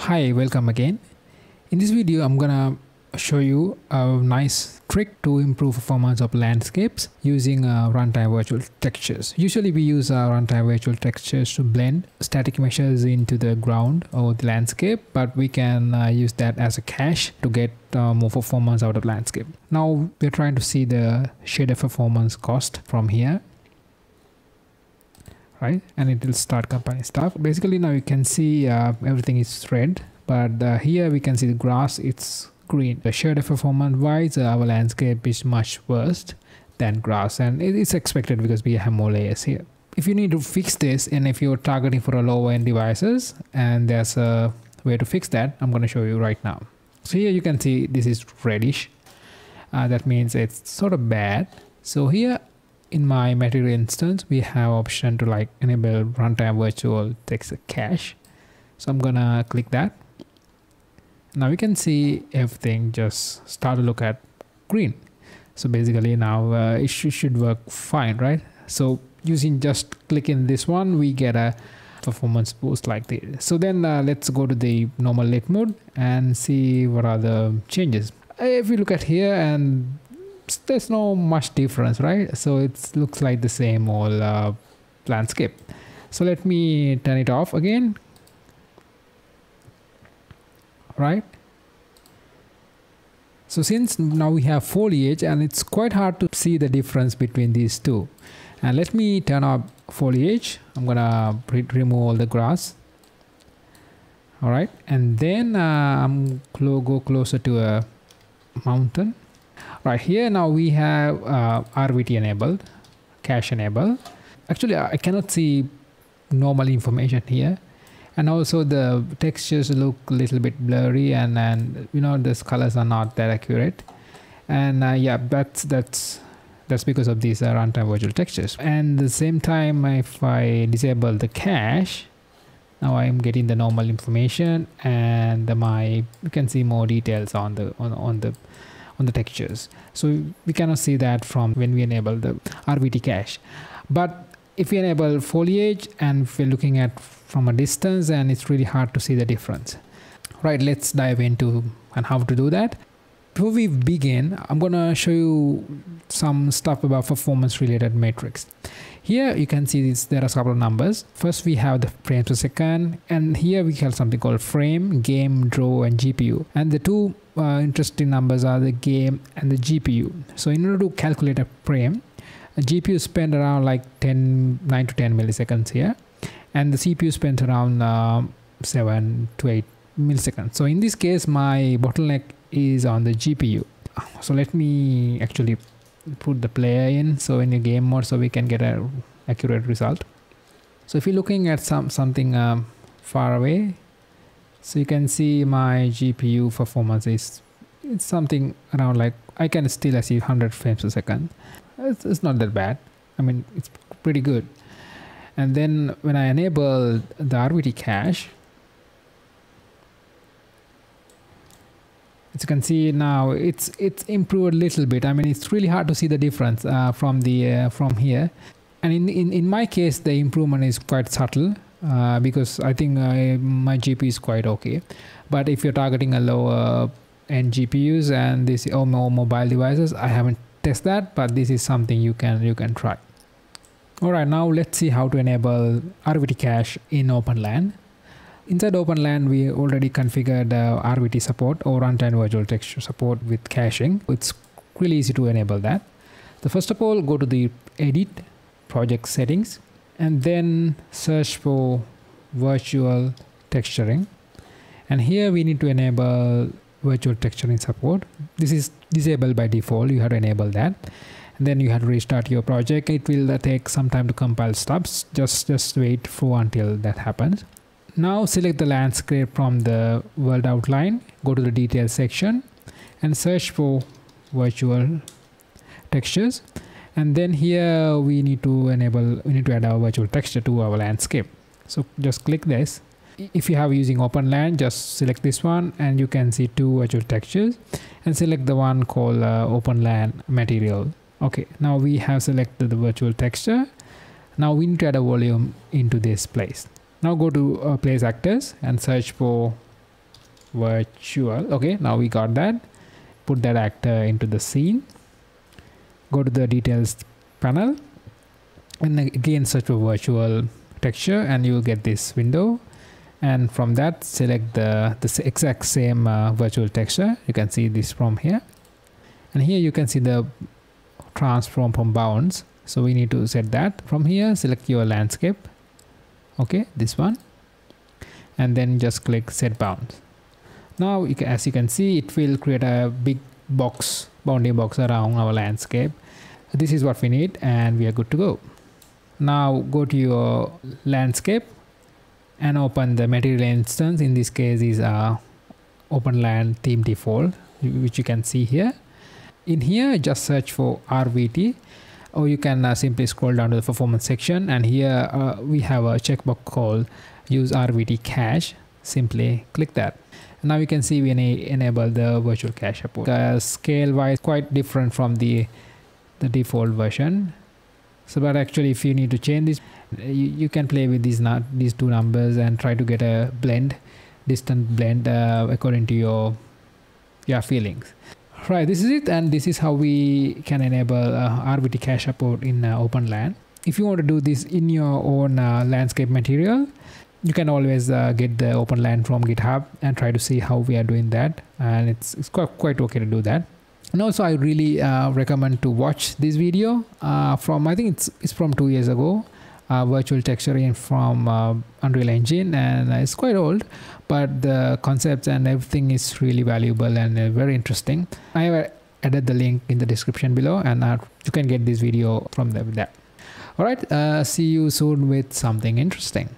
Hi, welcome again. In this video, I'm gonna show you a nice trick to improve performance of landscapes using uh, runtime virtual textures. Usually we use uh, runtime virtual textures to blend static meshes into the ground or the landscape, but we can uh, use that as a cache to get uh, more performance out of landscape. Now we're trying to see the shader performance cost from here right? And it will start compiling stuff. Basically now you can see uh, everything is red but uh, here we can see the grass it's green. The shader performance wise uh, our landscape is much worse than grass and it's expected because we have more layers here. If you need to fix this and if you're targeting for a lower end devices and there's a way to fix that i'm going to show you right now. So here you can see this is reddish. Uh, that means it's sort of bad. So here in my material instance we have option to like enable runtime virtual texture cache. So i'm gonna click that. Now we can see everything. Just start to look at green. So basically now uh, it sh should work fine right? So using just clicking this one we get a performance boost like this. So then uh, let's go to the normal lit mode and see what are the changes. If we look at here and there's no much difference right? So it looks like the same old uh, landscape. So let me turn it off again. Right? So since now we have foliage and it's quite hard to see the difference between these two. And let me turn off foliage. I'm gonna re remove all the grass. All right and then uh, i'm go closer to a mountain right here now we have uh, RVT enabled cache enabled. Actually I cannot see normal information here. And also the textures look a little bit blurry and and you know these colors are not that accurate. And uh, yeah that's that's that's because of these uh, runtime virtual textures. And the same time if I disable the cache now I'm getting the normal information and my you can see more details on the on, on the on the textures. So we cannot see that from when we enable the RVT cache. But if we enable foliage and we're looking at from a distance and it's really hard to see the difference. Right let's dive into and how to do that. Before we begin i'm to show you some stuff about performance related metrics. Here you can see this there are several numbers. First we have the frames per second and here we have something called frame game draw and gpu and the two uh, interesting numbers are the game and the gpu so in order to calculate a frame a gpu spend around like 10 9 to 10 milliseconds here and the cpu spends around uh, 7 to 8 milliseconds. So in this case my bottleneck is on the gpu so let me actually put the player in. So in a game mode so we can get a accurate result. So if you're looking at some something um, far away so you can see my gpu performance is it's something around like i can still achieve 100 frames a second. It's, it's not that bad. I mean it's pretty good. And then when i enable the rvt cache as you can see now it's it's improved a little bit. I mean it's really hard to see the difference uh, from the uh, from here. And in, in in my case the improvement is quite subtle uh, because i think uh, my gpu is quite okay but if you're targeting a lower end gpus and this or more mobile devices i haven't tested that but this is something you can you can try all right now let's see how to enable rvt cache in OpenLand Inside OpenLand, we already configured uh, RVT support or runtime virtual texture support with caching. It's really easy to enable that. So first of all, go to the edit project settings and then search for virtual texturing. And here we need to enable virtual texturing support. This is disabled by default. You have to enable that. And then you have to restart your project. It will take some time to compile stubs. Just just wait for until that happens now select the landscape from the world outline go to the details section and search for virtual textures and then here we need to enable we need to add our virtual texture to our landscape. So just click this. If you have using OpenLand just select this one and you can see two virtual textures and select the one called uh, OpenLand material. Okay now we have selected the virtual texture. Now we need to add a volume into this place. Now go to uh, place actors and search for virtual. Okay now we got that. Put that actor into the scene go to the details panel. And again search for virtual texture and you will get this window. And from that select the the exact same uh, virtual texture. You can see this from here. And here you can see the transform from bounds. So we need to set that. From here select your landscape. Okay this one. And then just click set bounds. Now you can, as you can see it will create a big box bounding box around our landscape. This is what we need and we are good to go. Now go to your landscape and open the material instance. In this case is a OpenLand theme default which you can see here. In here just search for rvt or you can uh, simply scroll down to the performance section. And here uh, we have a checkbox called use rvt cache. Simply click that now you can see we enable the virtual cache support. Uh, scale wise quite different from the the default version. So but actually if you need to change this you, you can play with these not these two numbers and try to get a blend distant blend uh, according to your your feelings. Right this is it and this is how we can enable uh, rvt cache support in uh, openland if you want to do this in your own uh, landscape material you can always uh, get the openland from github and try to see how we are doing that. And it's, it's quite, quite okay to do that. And also i really uh, recommend to watch this video uh, from i think it's, it's from two years ago. Uh, virtual texturing from uh, unreal engine. And it's quite old but the concepts and everything is really valuable and uh, very interesting. I have added the link in the description below and uh, you can get this video from there all right see you soon with something interesting